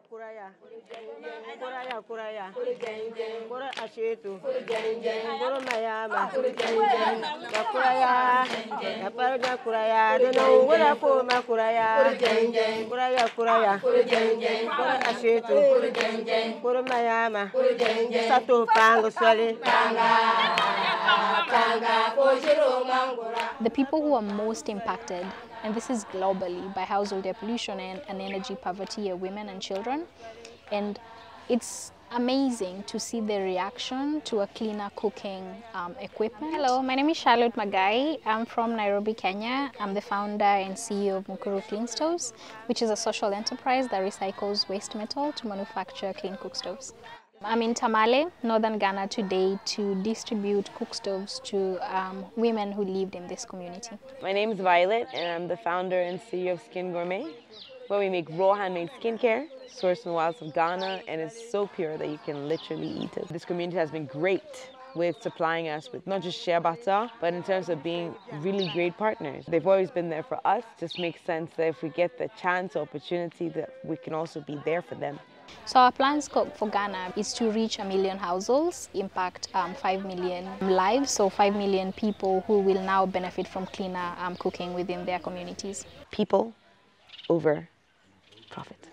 kuraya. Kuraya kuraya. Kura ashetu. Kura mayama. Ya kuraya. Ya parja kuraya dana ngura foma kuraya. Kuraya kuraya. Kura ashetu. Kura mayama. Sato pango swale The people who are most impacted, and this is globally, by household air pollution and, and energy poverty are women and children. And it's amazing to see the reaction to a cleaner cooking um, equipment. Hello, my name is Charlot Magayi. I'm from Nairobi, Kenya. I'm the founder and CEO of Mukuru Clean Stoves, which is a social enterprise that recycles waste metal to manufacture clean cook stoves. I'm in Tamale, northern Ghana today to distribute cook stoves to um, women who lived in this community. My name is Violet and I'm the founder and CEO of Skin Gourmet, where we make raw handmade skincare sourced from the wilds of Ghana and it's so pure that you can literally eat it. This community has been great with supplying us with not just shea butter, but in terms of being really great partners. They've always been there for us. It just makes sense that if we get the chance or opportunity that we can also be there for them. So our plans for Ghana is to reach a million households, impact um, 5 million lives, so 5 million people who will now benefit from cleaner um, cooking within their communities. People over profit.